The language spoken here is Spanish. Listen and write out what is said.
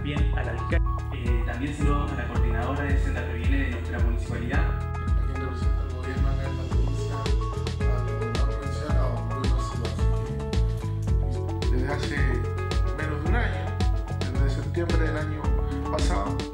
También al alcalde, eh, también saludos a la coordinadora de Senda Previene de nuestra municipalidad. a quien representa el gobierno acá en la provincia, al gobernador provincial, a don Luis Así que desde hace menos de un año, desde septiembre del año pasado,